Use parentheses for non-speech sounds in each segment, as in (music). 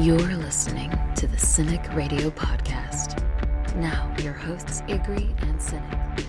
You're listening to the Cinik Radio Podcast. Now, your hosts, Igri and Cinik.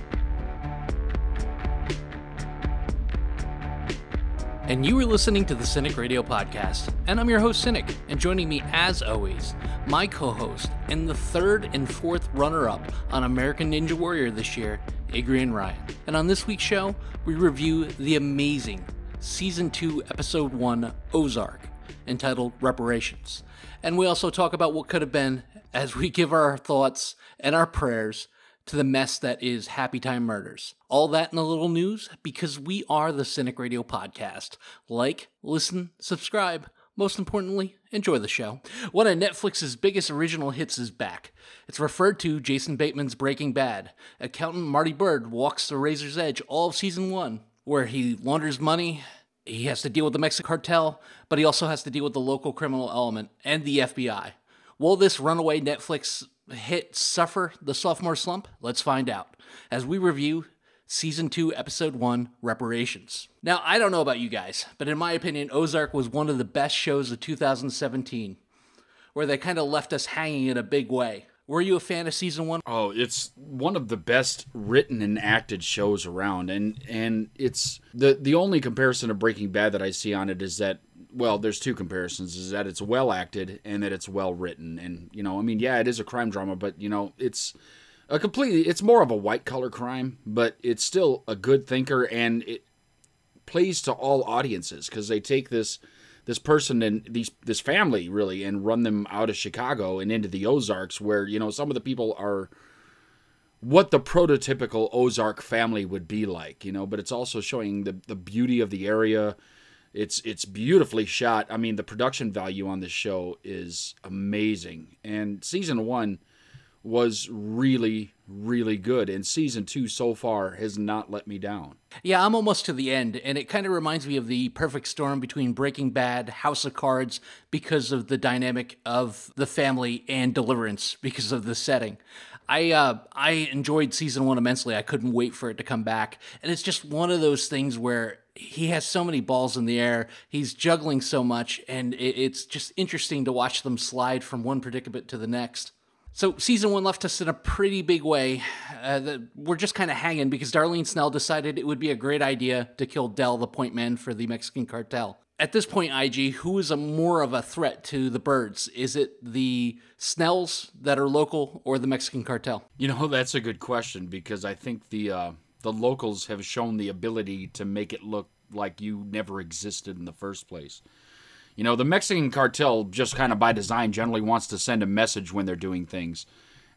And you are listening to the Cinik Radio Podcast. And I'm your host, Cinik. And joining me, as always, my co host and the third and fourth runner up on American Ninja Warrior this year, Igri and Ryan. And on this week's show, we review the amazing Season 2, Episode 1 Ozark, entitled Reparations. And we also talk about what could have been as we give our thoughts and our prayers to the mess that is Happytime Murders. All that in a little news because we are the Cinik Radio Podcast. Like, listen, subscribe. Most importantly, enjoy the show. One of Netflix's biggest original hits is back. It's referred to Jason Bateman's Breaking Bad. Accountant Marty Byrde walks the razor's edge all of season one, where he launders money, he has to deal with the Mexican cartel, but he also has to deal with the local criminal element and the FBI. Will this runaway Netflix hit suffer the sophomore slump? Let's find out as we review season 2 episode 1 reparations. Now, I don't know about you guys, but in my opinion Ozark was one of the best shows of 2017 where they kind of left us hanging in a big way. Were you a fan of season 1? Oh, it's one of the best written and acted shows around and and it's the the only comparison of Breaking Bad that I see on it is that well, there's two comparisons is that it's well acted and that it's well written and you know, I mean, yeah, it is a crime drama, but you know, it's a completely it's more of a white collar crime, but it's still a good thinker and it plays to all audiences because they take this this person and these this family really and run them out of Chicago and into the Ozarks where you know some of the people are what the prototypical Ozark family would be like, you know, but it's also showing the the beauty of the area. It's it's beautifully shot. I mean, the production value on this show is amazing. And season 1 was really really good and season 2 so far has not let me down. Yeah, I'm almost to the end, and it kind of reminds me of the perfect storm between Breaking Bad, House of Cards, because of the dynamic of the family, and Deliverance because of the setting. I uh, I enjoyed season one immensely. I couldn't wait for it to come back, and it's just one of those things where he has so many balls in the air. He's juggling so much, and it's just interesting to watch them slide from one predicament to the next. So season one left us in a pretty big way. Uh, the, we're just kind of hanging because Darlene Snell decided it would be a great idea to kill Del, the point man for the Mexican cartel. At this point, IG, who is a more of a threat to the Byrdes? Is it the Snells that are local or the Mexican cartel? You know, that's a good question because I think the uh, the locals have shown the ability to make it look like you never existed in the first place. You know, the Mexican cartel, just kind of by design, generally wants to send a message when they're doing things.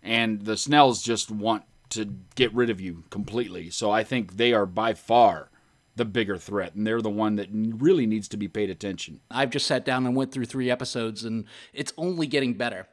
And the Snells just want to get rid of you completely. So I think they are by far the bigger threat. And they're the one that really needs to be paid attention. I've just sat down and went through three episodes, and it's only getting better.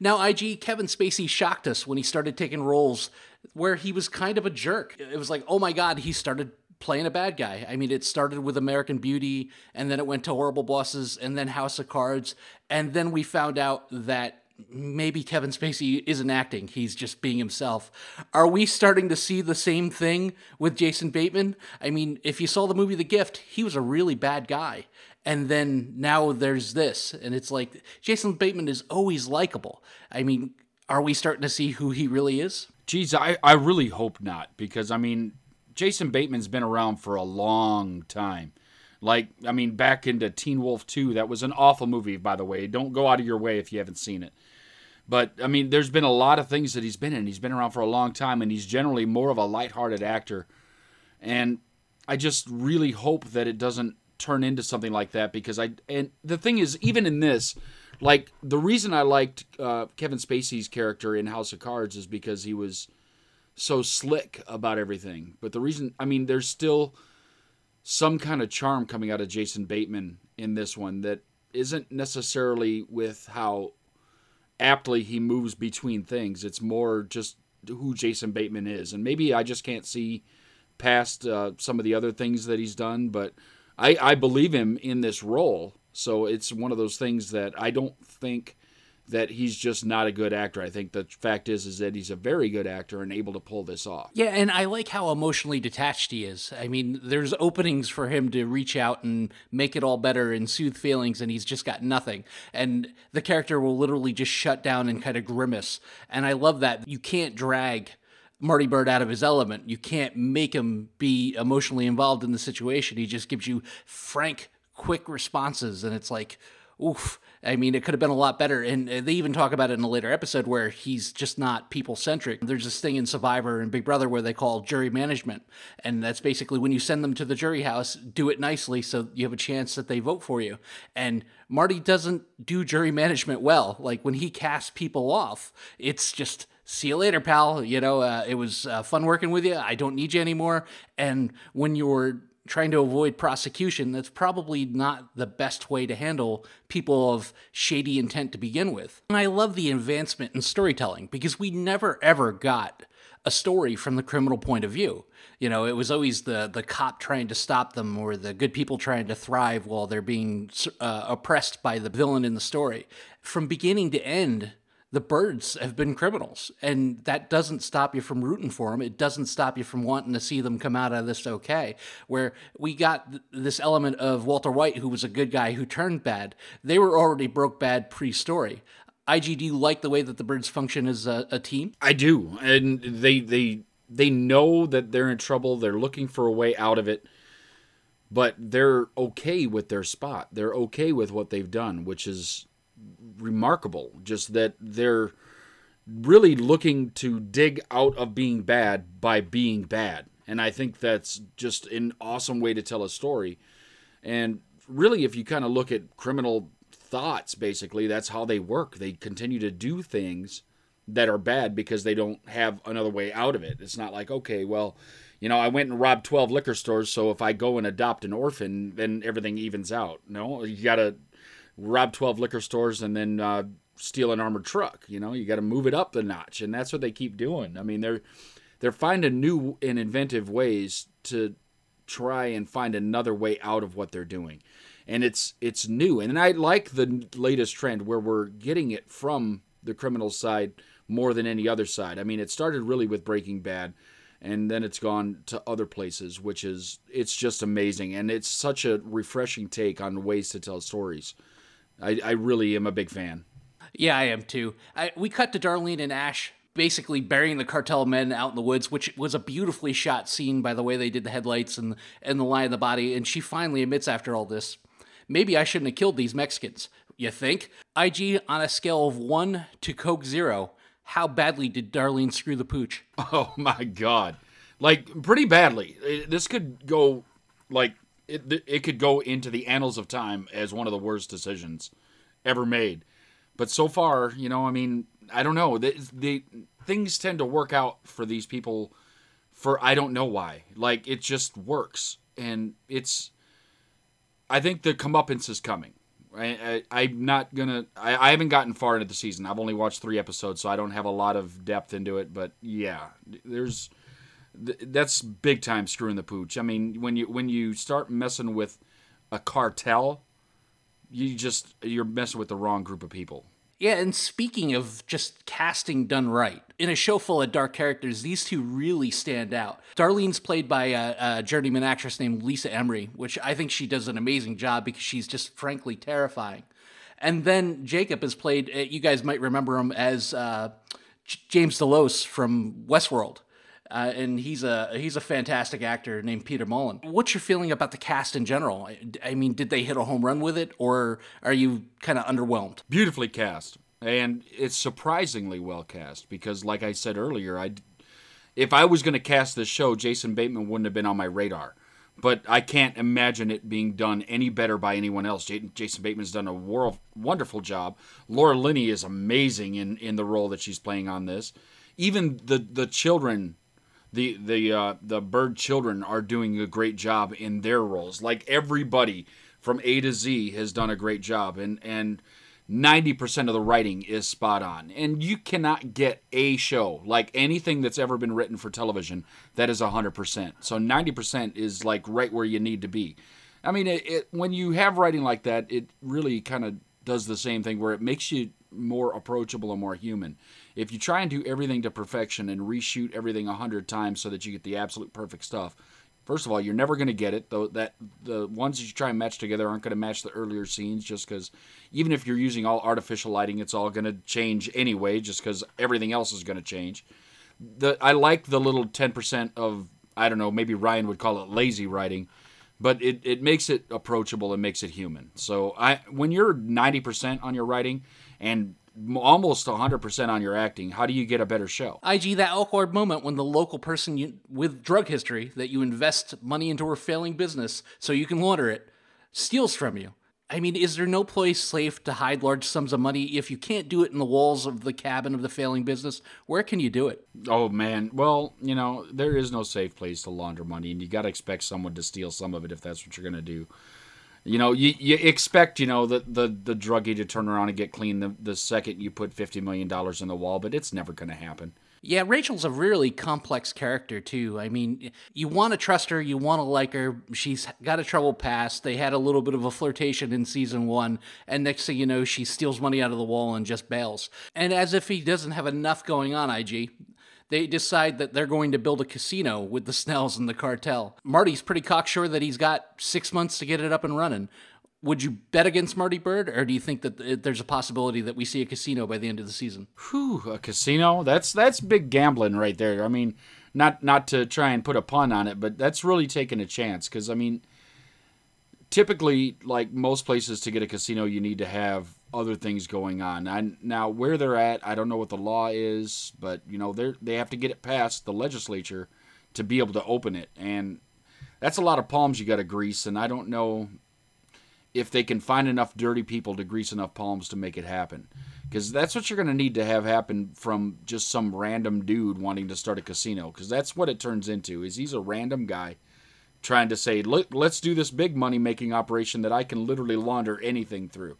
Now, IG, Kevin Spacey shocked us when he started taking roles where he was kind of a jerk. It was like, oh my God, he started playing a bad guy. I mean, it started with American Beauty, and then it went to Horrible Bosses, and then House of Cards, and then we found out that maybe Kevin Spacey isn't acting, he's just being himself. Are we starting to see the same thing with Jason Bateman? I mean, if you saw the movie The Gift, he was a really bad guy. And then now there's this, and it's like Jason Bateman is always likable. I mean, are we starting to see who he really is? Geez, I, I really hope not, because I mean, Jason Bateman's been around for a long time. Like, I mean, back into Teen Wolf 2, that was an awful movie, by the way. Don't go out of your way if you haven't seen it. But, I mean, there's been a lot of things that he's been in. He's been around for a long time, and he's generally more of a lighthearted actor. And I just really hope that it doesn't turn into something like that because I. And the thing is, even in this, like, the reason I liked uh, Kevin Spacey's character in House of Cards is because he was so slick about everything. But the reason, I mean, there's still some kind of charm coming out of Jason Bateman in this one that isn't necessarily with how aptly he moves between things. It's more just who Jason Bateman is. And maybe I just can't see past uh, some of the other things that he's done, but I, I believe him in this role. So it's one of those things that I don't think that he's just not a good actor. I think the fact is is that he's a very good actor and able to pull this off. Yeah, and I like how emotionally detached he is. I mean, there's openings for him to reach out and make it all better and soothe feelings, and he's just got nothing. And the character will literally just shut down and kind of grimace. And I love that. You can't drag Marty Byrde out of his element. You can't make him be emotionally involved in the situation. He just gives you frank, quick responses, and it's like, oof. I mean, it could have been a lot better. And they even talk about it in a later episode where he's just not people centric. There's this thing in Survivor and Big Brother where they call jury management. And that's basically when you send them to the jury house, do it nicely so you have a chance that they vote for you. And Marty doesn't do jury management well. Like when he casts people off, it's just see you later, pal. You know, uh, it was uh, fun working with you. I don't need you anymore. And when you're trying to avoid prosecution, that's probably not the best way to handle people of shady intent to begin with. And I love the advancement in storytelling because we never ever got a story from the criminal point of view. You know, it was always the the cop trying to stop them or the good people trying to thrive while they're being uh, oppressed by the villain in the story. From beginning to end, the Byrdes have been criminals, and that doesn't stop you from rooting for them. It doesn't stop you from wanting to see them come out of this okay. Where we got th- this element of Walter White, who was a good guy who turned bad. They were already broke bad pre-story. IG, do you like the way that the Byrdes function as a, a team? I do, and they they they know that they're in trouble. They're looking for a way out of it, but they're okay with their spot. They're okay with what they've done, which is remarkable. Just that they're really looking to dig out of being bad by being bad. And I think that's just an awesome way to tell a story. And really, if you kind of look at criminal thoughts, basically, that's how they work. They continue to do things that are bad because they don't have another way out of it. It's not like, okay, well, you know, I went and robbed 12 liquor stores, so if I go and adopt an orphan, then everything evens out. No, you got to rob 12 liquor stores and then uh, steal an armored truck. You know, you got to move it up the notch, and that's what they keep doing. I mean, they're they're finding new and inventive ways to try and find another way out of what they're doing, and it's it's new. And I like the latest trend where we're getting it from the criminal side more than any other side. I mean, it started really with Breaking Bad and then it's gone to other places which is it's just amazing and it's such a refreshing take on ways to tell stories I, I really am a big fan. Yeah, I am too. I, we cut to Darlene and Ash basically burying the cartel men out in the woods, which was a beautifully shot scene by the way they did the headlights and and the line of the body. And she finally admits after all this, maybe I shouldn't have killed these Mexicans. You think? IG on a scale of one to Coke Zero, how badly did Darlene screw the pooch? (laughs) Oh my god, like pretty badly. Uh, this could go like it, it could go into the annals of time as one of the worst decisions ever made. But so far, you know, I mean, I don't know. The, the things tend to work out for these people for I don't know why. Like it just works, and it's. I think the comeuppance is coming. I, I, am not gonna. I, I haven't gotten far into the season. I've only watched three episodes, so I don't have a lot of depth into it. But yeah, there's that's big time screwing the pooch. I mean, when you when you start messing with a cartel, you just you're messing with the wrong group of people. Yeah, and speaking of just casting done right, in a show full of dark characters, these two really stand out. Darlene's played by a, a journeyman actress named Lisa Emery, which I think she does an amazing job because she's just frankly terrifying. And then Jacob is played, uh, you guys might remember him as uh, James Delos from Westworld. Uh, and he's a he's a fantastic actor named Peter Mullan. What's your feeling about the cast in general? I mean, did they hit a home run with it, or are you kind of underwhelmed? Beautifully cast, and it's surprisingly well cast because, like I said earlier, I if I was going to cast this show, Jason Bateman wouldn't have been on my radar. But I can't imagine it being done any better by anyone else. Jason Bateman's done a world, wonderful job. Laura Linney is amazing in, in the role that she's playing on this. Even the the children the the uh, the Byrde children are doing a great job in their roles. Like everybody from A to Z has done a great job, and and. 90% of the writing is spot on. And you cannot get a show, like anything that's ever been written for television, that is 100%. So 90% is like right where you need to be. I mean, it, it, when you have writing like that, it really kind of does the same thing where it makes you more approachable and more human. If you try and do everything to perfection and reshoot everything a hundred times so that you get the absolute perfect stuff, first of all, you're never going to get it. Though that the ones that you try and match together aren't going to match the earlier scenes, just because even if you're using all artificial lighting, it's all going to change anyway, just because everything else is going to change. The I like the little ten percent of I don't know, maybe Ryan would call it lazy writing, but it, it makes it approachable and makes it human. So I when you're ninety percent on your writing and almost 100% on your acting. How do you get a better show? IG, that awkward moment when the local person you, with drug history that you invest money into her failing business so you can launder it steals from you. I mean, is there no place safe to hide large sums of money? If you can't do it in the walls of the cabin of the failing business, where can you do it? Oh, man. Well, you know, there is no safe place to launder money, and you got to expect someone to steal some of it if that's what you're going to do. You know, you, you expect, you know, the, the, the druggie to turn around and get clean the, the second you put $50 million in the wall, but it's never going to happen. Yeah, Rachel's a really complex character too. I mean, you want to trust her, you want to like her. She's got a troubled past. They had a little bit of a flirtation in season one, and next thing you know, she steals money out of the wall and just bails. And as if he doesn't have enough going on, IG, they decide that they're going to build a casino with the Snells and the cartel. Marty's pretty cocksure that he's got six months to get it up and running. Would you bet against Marty Byrde, or do you think that there's a possibility that we see a casino by the end of the season? Whew, a casino? That's that's big gambling right there. I mean, not not to try and put a pun on it, but that's really taking a chance because I mean, typically, like most places to get a casino, you need to have other things going on. I, now, where they're at, I don't know what the law is, but you know they they have to get it past the legislature to be able to open it, and that's a lot of palms you got to grease. And I don't know if they can find enough dirty people to grease enough palms to make it happen, because that's what you're going to need to have happen from just some random dude wanting to start a casino, because that's what it turns into. Is he's a random guy trying to say, Look, let's do this big money making operation that I can literally launder anything through.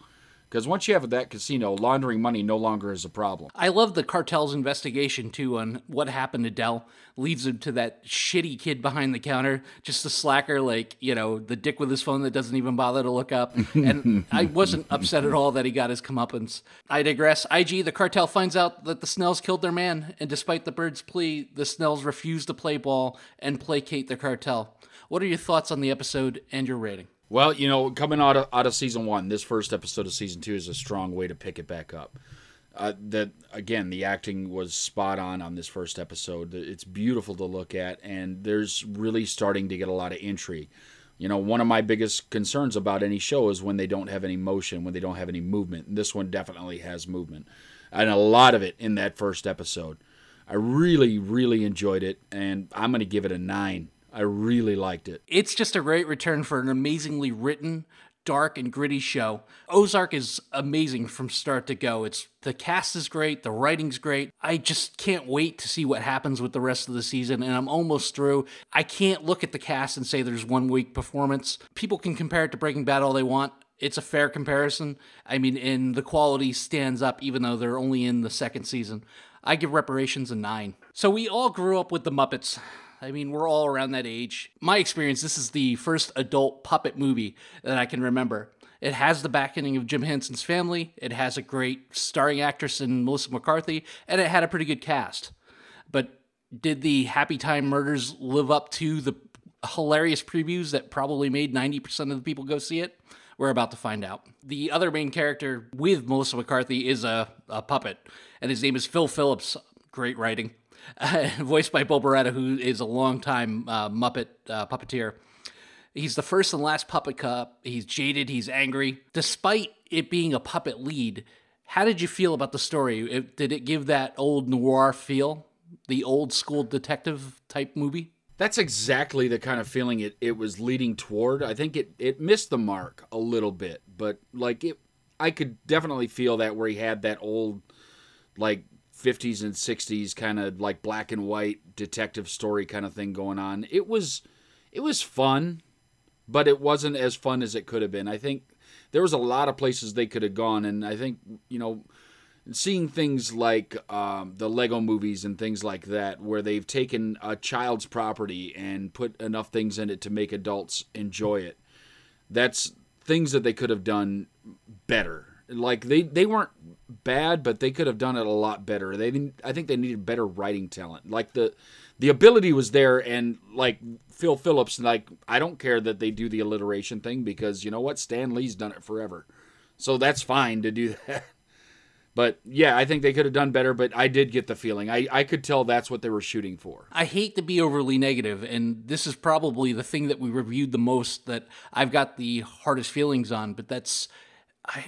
Because once you have that casino, laundering money no longer is a problem. I love the cartel's investigation too on what happened to Del. Leads him to that shitty kid behind the counter, just a slacker, like you know, the dick with his phone that doesn't even bother to look up. And I wasn't (laughs) upset at all that he got his comeuppance. I digress. IG, the cartel finds out that the Snells killed their man, and despite the Byrde's plea, the Snells refuse to play ball and placate the cartel. What are your thoughts on the episode and your rating? Well, you know, coming out of out of season one, this first episode of season two is a strong way to pick it back up. Uh, that again, the acting was spot on on this first episode. It's beautiful to look at, and there's really starting to get a lot of intrigue. You know, one of my biggest concerns about any show is when they don't have any motion, when they don't have any movement. And this one definitely has movement, and a lot of it in that first episode. I really, really enjoyed it, and I'm going to give it a nine I really liked it. It's just a great return for an amazingly written, dark and gritty show. Ozark is amazing from start to go. It's the cast is great, the writing's great. I just can't wait to see what happens with the rest of the season and I'm almost through. I can't look at the cast and say there's one weak performance. People can compare it to Breaking Bad all they want. It's a fair comparison. I mean, and the quality stands up even though they're only in the second season. I give reparations a 9. So we all grew up with the Muppets. I mean, we're all around that age. My experience, this is the first adult puppet movie that I can remember. It has the backing of Jim Henson's family, it has a great starring actress in Melissa McCarthy, and it had a pretty good cast. But did the Happytime Murders live up to the hilarious previews that probably made 90% of the people go see it? We're about to find out. The other main character with Melissa McCarthy is a, a puppet, and his name is Phil Phillips. Great writing. (laughs) voiced by Bill Barretta, who is a longtime uh, Muppet uh, puppeteer. He's the first and last puppet cop. He's jaded. He's angry. Despite it being a puppet lead, how did you feel about the story? It, did it give that old noir feel, the old school detective type movie? That's exactly the kind of feeling it, it was leading toward. I think it, it missed the mark a little bit, but like it, I could definitely feel that where he had that old, like 50s and 60s kind of like black and white detective story kind of thing going on. It was it was fun, but it wasn't as fun as it could have been. I think there was a lot of places they could have gone and I think, you know, seeing things like um, the Lego movies and things like that, where they've taken a child's property and put enough things in it to make adults enjoy it. That's things that they could have done better Like they they weren't bad, but they could have done it a lot better. They didn't. I think they needed better writing talent. Like the the ability was there, and like Phil Phillips, like I don't care that they do the alliteration thing because you know what, Stan Lee's done it forever, so that's fine to do (laughs) that. But yeah, I think they could have done better, but I did get the feeling. I, I could tell that's what they were shooting for. I hate to be overly negative, and this is probably the thing that we reviewed the most that I've got the hardest feelings on, but that's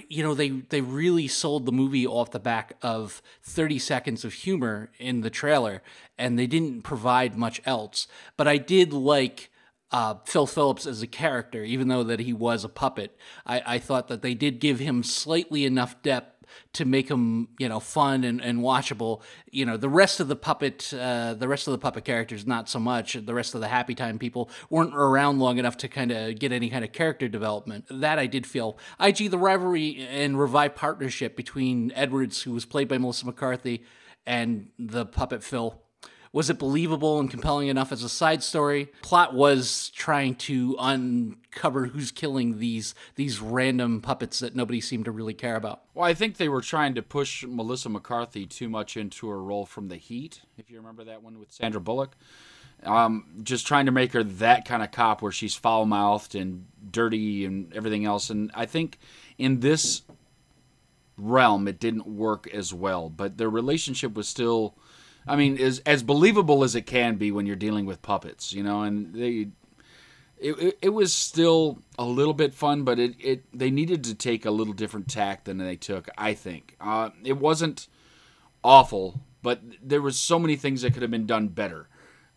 You know they they really sold the movie off the back of 30 seconds of humor in the trailer and they didn't provide much else. But i did like uh, phil phillips as a character even though that he was a puppet. I, I thought that they did give him slightly enough depth to make them you know fun and, and watchable. You know the rest of the puppet uh, the rest of the puppet characters not so much. The rest of the happy time people weren't around long enough to kind of get any kind of character development. That i did feel. Ig the rivalry and revived partnership between edwards who was played by melissa mccarthy and the puppet phil was it believable and compelling enough as a side story? Plot was trying to uncover who's killing these these random puppets that nobody seemed to really care about. Well, I think they were trying to push Melissa McCarthy too much into her role from The Heat, if you remember that one with Sandra Bullock. Um, just trying to make her that kind of cop where she's foul mouthed and dirty and everything else. And I think in this realm, it didn't work as well. But their relationship was still I mean, is as believable as it can be when you're dealing with puppets, you know, and they. It, it, it was still a little bit fun, but it, it they needed to take a little different tack than they took. I think uh, it wasn't awful, but there was so many things that could have been done better.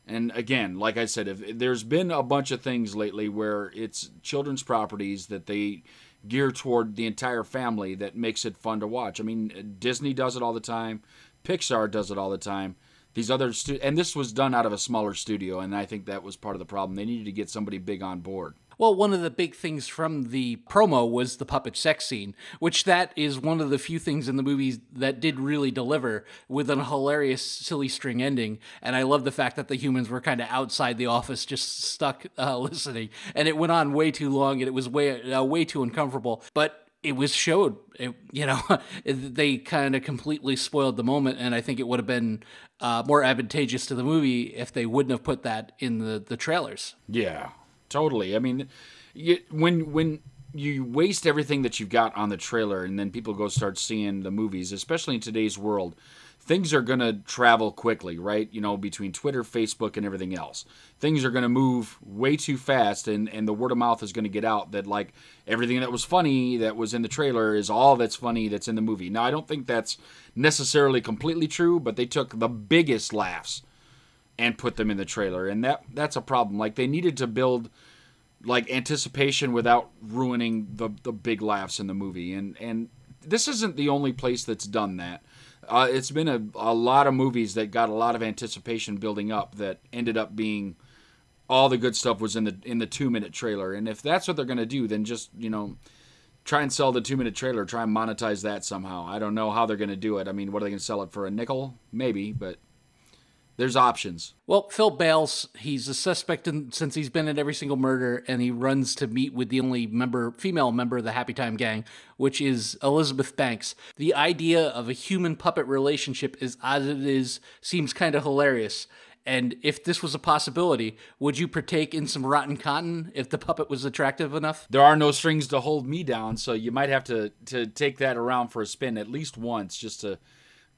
And again, like I said, if there's been a bunch of things lately where it's children's properties that they gear toward the entire family that makes it fun to watch. I mean, Disney does it all the time. Pixar does it all the time. These other stu- and this was done out of a smaller studio, and I think that was part of the problem. They needed to get somebody big on board. Well, one of the big things from the promo was the puppet sex scene, which that is one of the few things in the movies that did really deliver with an hilarious silly string ending. And I love the fact that the humans were kind of outside the office, just stuck uh, (laughs) listening, and it went on way too long, and it was way uh, way too uncomfortable. But it was showed it, you know (laughs) they kind of completely spoiled the moment and i think it would have been uh, more advantageous to the movie if they wouldn't have put that in the, the trailers. Yeah totally. I mean you, when when you waste everything that you've got on the trailer and then people go start seeing the movies especially in today's world things are going to travel quickly, right? You know, between Twitter, Facebook, and everything else. Things are going to move way too fast, and, and the word of mouth is going to get out that, like, everything that was funny that was in the trailer is all that's funny that's in the movie. Now, I don't think that's necessarily completely true, but they took the biggest laughs and put them in the trailer, and that that's a problem. Like, they needed to build like anticipation without ruining the the big laughs in the movie and and this isn't the only place that's done that uh, it's been a, a lot of movies that got a lot of anticipation building up that ended up being all the good stuff was in the in the two minute trailer. And if that's what they're gonna do, then just you know try and sell the two minute trailer, try and monetize that somehow. I don't know how they're gonna do it. I mean, what are they gonna sell it for a nickel? Maybe, but there's options. Well, Phil Bales, he's a suspect in, since he's been in every single murder, and he runs to meet with the only member, female member of the Happytime Gang, which is Elizabeth Banks. The idea of a human puppet relationship, as odd as it is, seems kind of hilarious. And if this was a possibility, would you partake in some rotten cotton if the puppet was attractive enough? There are no strings to hold me down, so you might have to to take that around for a spin at least once, just to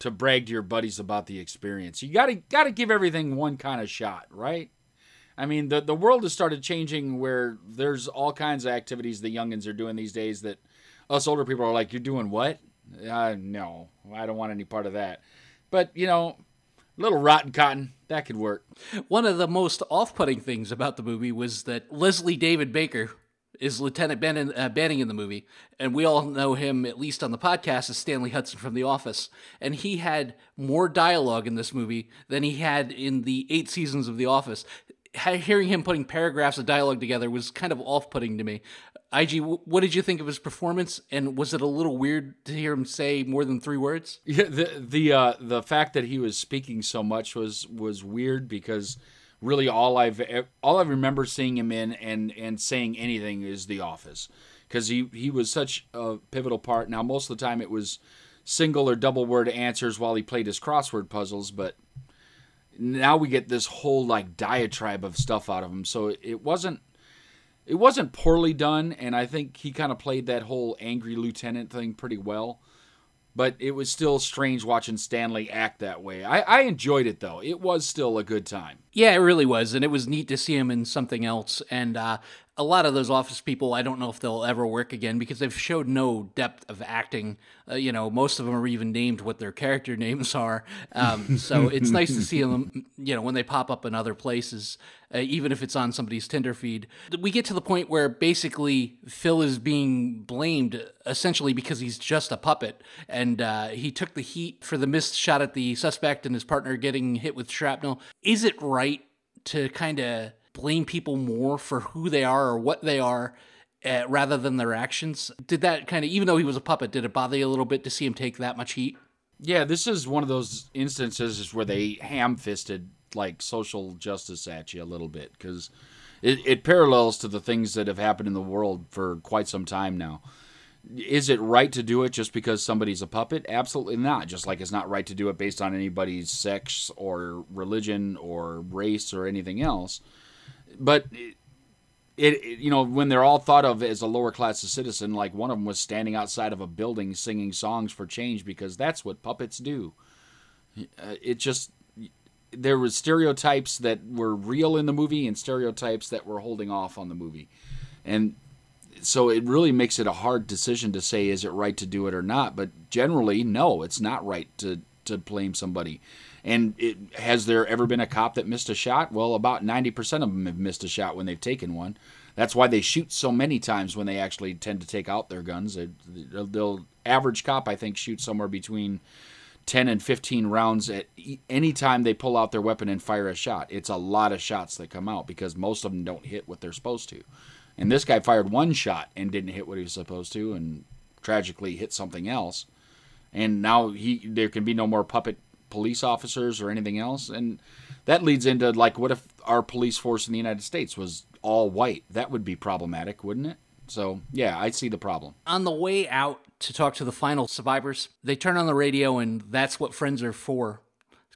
to brag to your buddies about the experience. You got to got to give everything one kind of shot, right? I mean, the the world has started changing where there's all kinds of activities the youngins are doing these days that us older people are like, "You're doing what?" Uh, no, I don't want any part of that. But you know, little rotten cotton that could work. One of the most off-putting things about the movie was that Leslie David Baker, is Lieutenant Banning, uh, Banning in the movie, and we all know him at least on the podcast as Stanley Hudson from The Office. And he had more dialogue in this movie than he had in the eight seasons of The Office. Hearing him putting paragraphs of dialogue together was kind of off-putting to me. IG, what did you think of his performance? And was it a little weird to hear him say more than three words? Yeah, the the uh, the fact that he was speaking so much was was weird because really all I've all I remember seeing him in and and saying anything is The Office because he he was such a pivotal part. Now most of the time it was single or double word answers while he played his crossword puzzles, but now we get this whole like diatribe of stuff out of him. So it wasn't it wasn't poorly done, and I think he kind of played that whole angry lieutenant thing pretty well. But it was still strange watching Stanley act that way. I, I enjoyed it though. It was still a good time. Yeah, it really was, and it was neat to see him in something else. And uh, a lot of those office people, I don't know if they'll ever work again because they've showed no depth of acting. Uh, you know, most of them are even named what their character (laughs) names are. Um, so it's nice to see them, you know, when they pop up in other places, uh, even if it's on somebody's Tinder feed. We get to the point where basically Phil is being blamed essentially because he's just a puppet, and uh, he took the heat for the missed shot at the suspect and his partner getting hit with shrapnel. Is it right to kind of blame people more for who they are or what they are uh, rather than their actions. Did that kind of, even though he was a puppet, did it bother you a little bit to see him take that much heat? Yeah, this is one of those instances where they ham fisted like social justice at you a little bit because it, it parallels to the things that have happened in the world for quite some time now. Is it right to do it just because somebody's a puppet? Absolutely not. Just like it's not right to do it based on anybody's sex or religion or race or anything else but it, it, you know when they're all thought of as a lower class of citizen like one of them was standing outside of a building singing songs for change because that's what puppets do. Uh, it just there was stereotypes that were real in the movie and stereotypes that were holding off on the movie. And so it really makes it a hard decision to say is it right to do it or not? But generally no it's not right to to blame somebody and it, has there ever been a cop that missed a shot? Well, about 90% of them have missed a shot when they've taken one. That's why they shoot so many times when they actually tend to take out their guns. They, they'll average cop, I think, shoot somewhere between 10 and 15 rounds at any time they pull out their weapon and fire a shot. It's a lot of shots that come out because most of them don't hit what they're supposed to. And this guy fired one shot and didn't hit what he was supposed to and tragically hit something else. And now he there can be no more puppet police officers or anything else. And that leads into like, what if our police force in the United States was all white? That would be problematic, wouldn't it? So, yeah, I see the problem. On the way out to talk to the final survivors, they turn on the radio, and that's what Friends Are For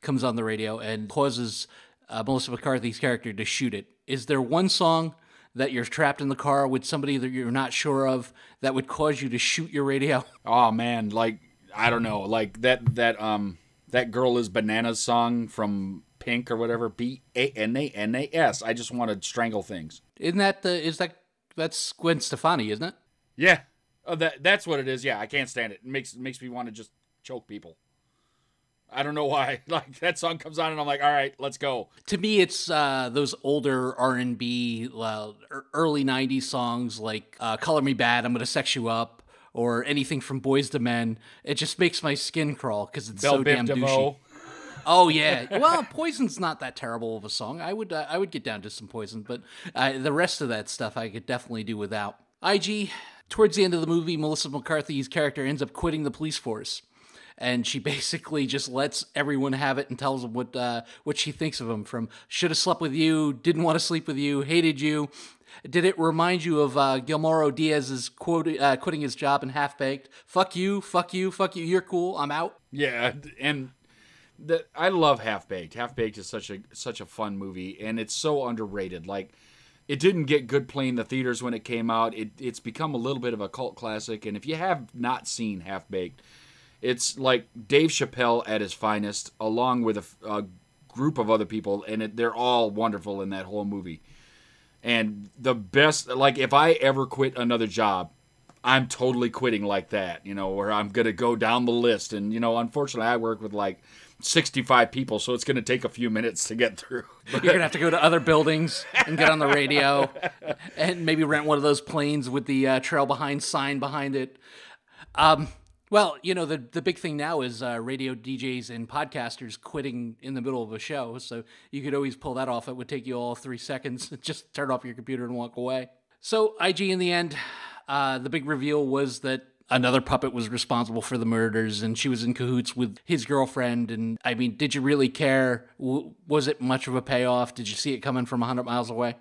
comes on the radio and causes uh, Melissa McCarthy's character to shoot it. Is there one song that you're trapped in the car with somebody that you're not sure of that would cause you to shoot your radio? Oh man, like I don't know, like that that um that girl is bananas song from Pink or whatever. B A N A N A S. I just want to strangle things. Isn't that the? Is that that's Gwen Stefani, isn't it? Yeah. Oh, that that's what it is. Yeah, I can't stand it. It makes it makes me want to just choke people. I don't know why. (laughs) Like that song comes on and I'm like, all right, let's go. To me, it's uh, those older R and B, uh, early '90s songs like uh, "Color Me Badd," "I'm Gonna Sex You Up," or anything from Boyz II Men. It just makes my skin crawl because it's Bell so damn DeVoe. douchey. Oh yeah, well, (laughs) Poison's not that terrible of a song. I would uh, I would get down to some Poison, but uh, the rest of that stuff I could definitely do without. IG. Towards the end of the movie, Melissa McCarthy's character ends up quitting the police force, and she (laughs) basically just lets everyone have it and tells them what uh, what she thinks of them. From should have slept with you, didn't want to sleep with you, hated you, did it remind you of uh, Guillermo Diaz's quote, uh, quitting his job in Half Baked? Fuck you, fuck you, fuck you. You're cool. I'm out. Yeah, and the, I love Half Baked. Half Baked is such a such a fun movie, and it's so underrated. Like, it didn't get good play in the theaters when it came out. It, it's become a little bit of a cult classic, and if you have not seen Half Baked, it's like Dave Chappelle at his finest, along with a, a group of other people, and it, they're all wonderful in that whole movie. And the best, like, if I ever quit another job, I'm totally quitting like that, you know, where I'm going to go down the list. And, you know, unfortunately, I work with like 65 people, so it's going to take a few minutes to get through. You're going to have to go to other buildings and get on the radio and maybe rent one of those planes with the uh, trail behind sign behind it. Um, well, you know, the, the big thing now is uh, radio DJs and podcasters quitting in the middle of a show. So you could always pull that off. It would take you all three seconds. (laughs) Just turn off your computer and walk away. So, IG, in the end, uh, the big reveal was that another puppet was responsible for the murders and she was in cahoots with his girlfriend. And I mean, did you really care? W- was it much of a payoff? Did you see it coming from 100 miles away?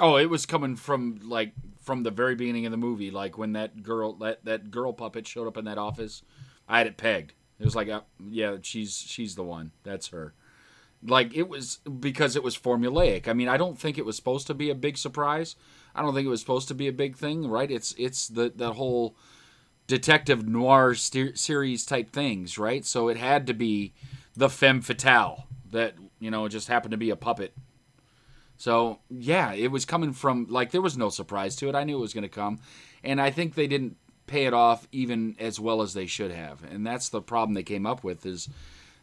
Oh, it was coming from like from the very beginning of the movie. Like when that girl that that girl puppet showed up in that office, I had it pegged. It was like, uh, yeah, she's she's the one. That's her. Like it was because it was formulaic. I mean, I don't think it was supposed to be a big surprise. I don't think it was supposed to be a big thing, right? It's it's the the whole detective noir st- series type things, right? So it had to be the femme fatale that you know just happened to be a puppet. So yeah, it was coming from like there was no surprise to it. I knew it was going to come, and I think they didn't pay it off even as well as they should have, and that's the problem they came up with is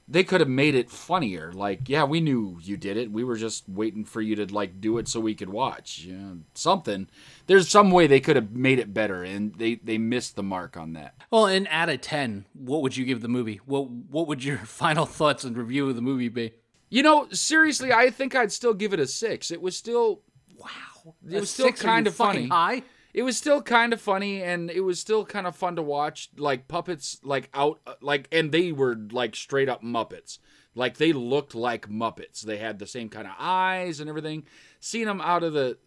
they could have made it funnier. Like, yeah, we knew you did it. We were just waiting for you to like do it so we could watch. You know, something. There's some way they could have made it better, and they they missed the mark on that. Well, and out of ten, what would you give the movie? What what would your (laughs) final thoughts and review of the movie be? You know, seriously, I think I'd still give it a six. It was still Wow, it was still kind of funny. High. it was still kind of funny and it was still kind of fun to watch like puppets like out like and they were like straight up muppets like they looked like muppets they had the same kind of eyes and everything seeing them out of the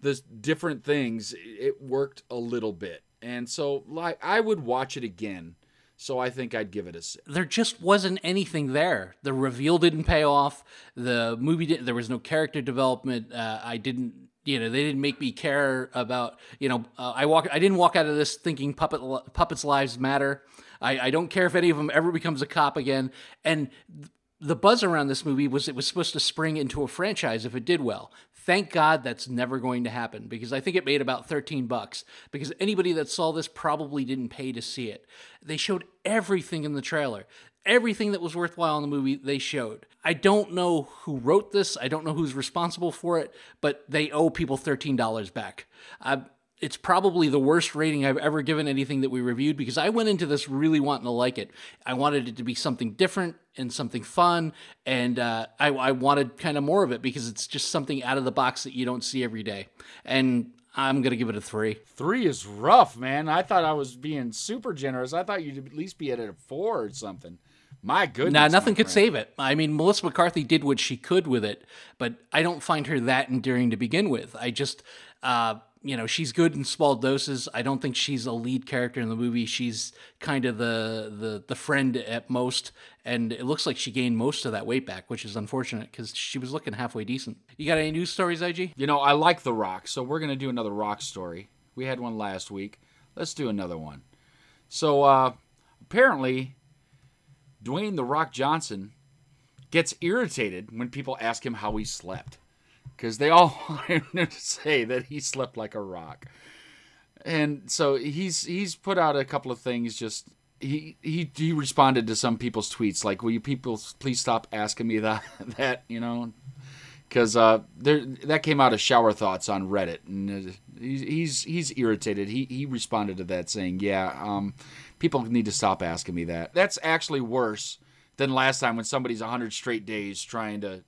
the different things it worked a little bit and so like i would watch it again so i think i'd give it a six there just wasn't anything there. The reveal didn't pay off. The movie didn't. There was no character development. Uh, I didn't. You know, they didn't make me care about. You know, uh, I walk. I didn't walk out of this thinking puppet puppets' lives matter. I, I don't care if any of them ever becomes a cop again. And th- the buzz around this movie was it was supposed to spring into a franchise if it did well. Thank God that's never going to happen because I think it made about 13 bucks because anybody that saw this probably didn't pay to see it. They showed everything in the trailer. Everything that was worthwhile in the movie they showed. I don't know who wrote this. I don't know who's responsible for it, but they owe people $13 back. Uh, it's probably the worst rating I've ever given anything that we reviewed because I went into this really wanting to like it. I wanted it to be something different and something fun, and uh, I, I wanted kind of more of it because it's just something out of the box that you don't see every day. And I'm gonna give it a three. three is rough man i thought i was being super generous i thought you'd at least be at a four or something my goodness Nah, nothing could friend. save it. I mean, Melissa McCarthy did what she could with it, but I don't find her that endearing to begin with. I just, uh, you know, she's good in small doses. I don't think she's a lead character in the movie. She's kind of the the the friend at most, and it looks like she gained most of that weight back, which is unfortunate because she was looking halfway decent. You got any news stories, IG? You know, I like The Rock, so we're to do another Rock story. We had one last week. Let's do another one. So, uh, apparently, Dwayne The Rock Johnson gets irritated when people ask him how he slept. Because they all (laughs) want him to say that he slept like a rock. And so he's he's put out a couple of things just he he he responded to some people's tweets like will you people please stop asking me (laughs) that that you know because uh, there that came out of shower thoughts on Reddit, and uh, he's he's he's irritated. He he responded to that saying, "Yeah, um, people need to stop asking me that. That's actually worse than last time when somebody's hundred straight days trying to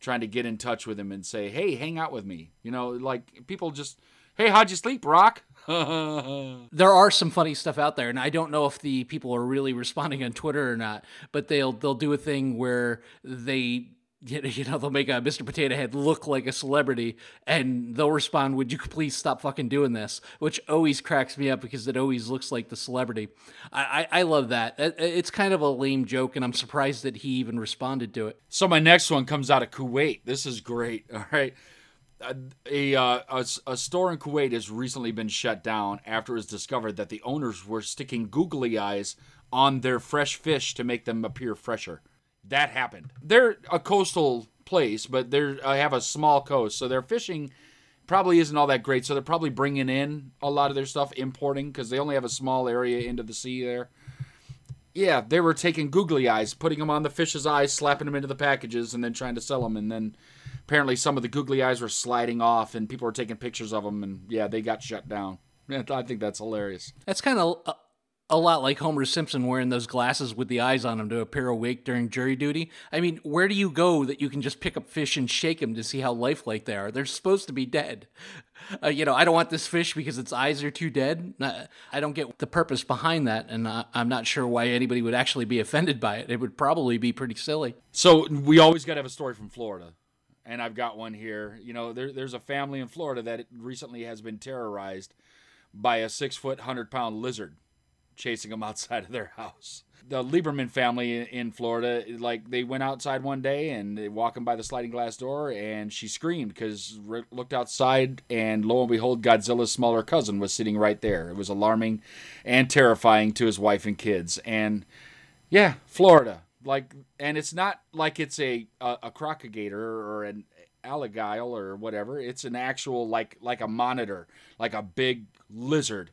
trying to get in touch with him and say, "Hey, hang out with me." You know, like people just, "Hey, how'd you sleep, Rock?" (laughs) there are some funny stuff out there, and I don't know if the people are really (laughs) responding on Twitter or not. But they'll they'll do a thing where they (laughs) you know they'll make a Mr. Potato Head look like a celebrity, and they'll respond, "Would you please stop fucking doing this?" Which always cracks me up because it always looks like the celebrity. I I, I love that. It's kind of a lame joke, and I'm surprised that he even responded to it. So my next one comes out of Kuwait. This is great. (laughs) All right. A, a, uh, a, store in Kuwait has recently been shut down after it was discovered that the owners were sticking googly eyes on their fresh fish to make them appear fresher. That happened. They're a coastal place, but they uh, have a small coast, so their fishing probably isn't all that great. So they're probably bringing in a lot of their stuff, importing because they only have a small area into the sea there. Yeah, they were taking googly eyes, putting them on the fish's eyes, slapping them into the packages, and then trying to sell them. And then apparently some of the googly eyes were sliding off, and people were taking pictures of them. And yeah, they got shut down. (laughs) I think that's hilarious. That's kind of a, lot like Homer Simpson wearing those glasses with the eyes on them to appear awake during jury duty. I mean, where do you go that you can just pick up fish and shake them to see how lifelike they are? They're supposed to be dead. (laughs) Uh, you know, I don't want this fish because its eyes are too dead. I don't get the purpose behind that, and I'm not sure why anybody would actually be offended by it. It would probably be pretty silly. So we always got to have a story from Florida. and I've got one here. You know, there, there's a family in Florida that recently has been terrorized by a six foot, hundred pound lizard chasing them (laughs) outside of their house. The Lieberman family in Florida, like they went outside one day and they walking by the sliding glass door, and she screamed because looked outside, and lo and behold, Godzilla's smaller cousin was sitting right there. It was alarming and terrifying to his wife and kids. And yeah, Florida, like, and it's not like it's a a, a crocodile or an alligator or whatever. It's an actual like like a monitor, like a big lizard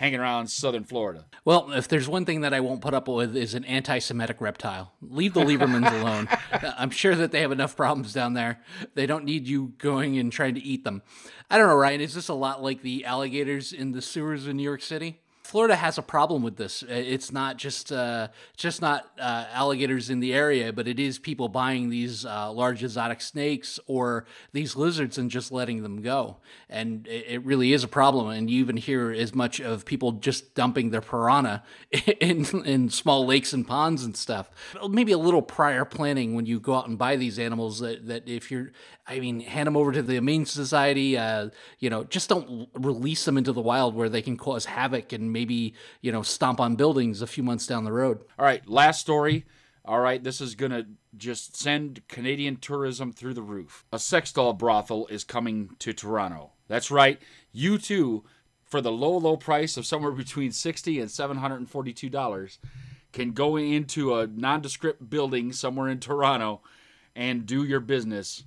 hanging around southern Florida. Well, if there's one thing that I won't put up with is an anti-Semitic reptile. Leave the Liebermans (laughs) alone. Uh, I'm sure that they have enough problems down there. They don't need you going and trying to eat them. I don't know, Ryan. Is this a lot like the alligators in the sewers in New York City? Florida has a problem with this. It's not just uh, just not uh, alligators in the area, but it is people buying these uh, large exotic snakes or these lizards and just letting them go. And it, it, really is a problem. And you even hear as much of people just dumping their piranha (laughs) in in small lakes and ponds and stuff. Maybe a little prior planning when you go out and buy these animals. That that if you're, I mean, hand them over to the Humane Society. Uh, you know, just don't release them into the wild where they can cause havoc and maybe, you know, stomp on buildings a few months down the road. All right, last story. All right, this is going to just send Canadian tourism through the roof. A sex doll brothel is coming to Toronto. That's right. You too, for the low, low price of somewhere between 60 and $742, can go into a nondescript building somewhere in Toronto and do your business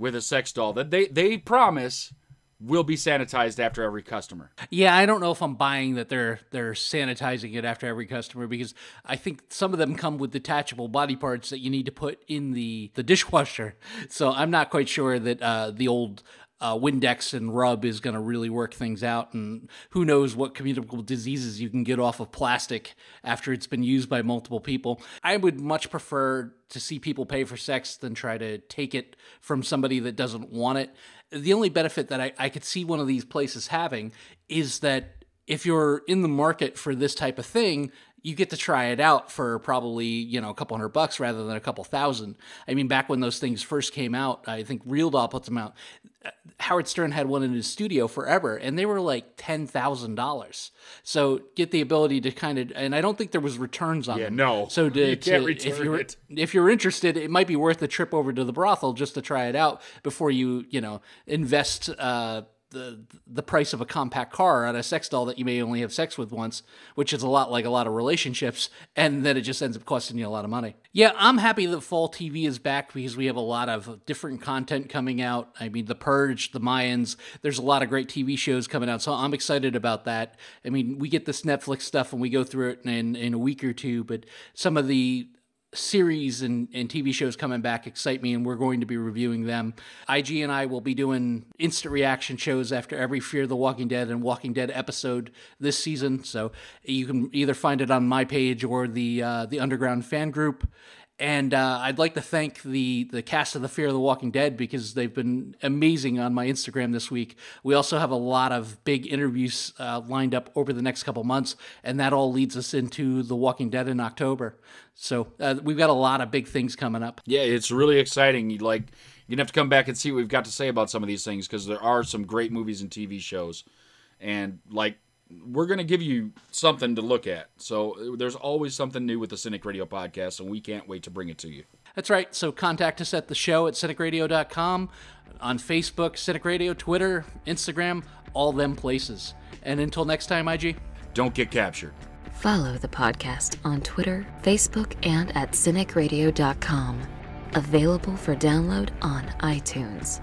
with a sex doll that they, they promise will be sanitized after every customer. Yeah, I don't know if I'm buying that they're they're sanitizing it after every customer because I think some of them come with detachable body parts that you need to put in the the dishwasher. So I'm not quite sure that uh, the old uh, Windex and rub is going to really work things out. And who knows what communicable diseases you can get off of plastic after it's been used by multiple people. I would much prefer to see people pay for sex than try to take it from somebody that doesn't want it. The only benefit that I, I could see one of these places having is that if you're in the market for this type of thing, you get to try it out for probably you know a couple hundred bucks rather than a couple thousand. I mean, back when those things first came out, I think Real Doll put them out. Howard Stern had one in his studio forever, and they were like ten thousand dollars. So get the ability to kind of, and I don't think there was returns on yeah, them. no. So to, you to, return if you're it. if you're interested, it might be worth a trip over to the brothel just to try it out before you you know invest. Uh, the the price of a compact car on a sex doll that you may only have sex with once, which is a lot like a lot of relationships, and then it just ends up costing you a lot of money. Yeah, I'm happy that fall TV is back because we have a lot of different content coming out. I mean, The Purge, The Mayans, there's a lot of great TV shows coming out, so I'm excited about that. I mean, we get this Netflix stuff and we go through it in in a week or two, but some of the series and, and TV shows coming back excite me, and we're going to be reviewing them. IG and I will be doing instant reaction shows after every Fear the Walking Dead and Walking Dead episode this season. So you can either find it on my page or the uh, the Underground fan group. And uh, I'd like to thank the the cast of the Fear of the Walking Dead because they've been amazing on my Instagram this week. We also have a lot of big interviews uh, lined up over the next couple months, and that all leads us into The Walking Dead in October. So uh, we've got a lot of big things coming up. Yeah, it's really exciting. Like you're gonna have to come back and see what we've got to say about some of these things because there are some great movies and TV shows, and like we're going to give you something to look at. So there's always something new with the Cinik Radio podcast, and we can't wait to bring it to you. That's right. So contact us at the show at cinikradio.com, on Facebook, Cinik Radio, Twitter, Instagram, all them places. And until next time, IG, don't get captured. Follow the podcast on Twitter, Facebook, and at cinikradio.com. Available for download on iTunes.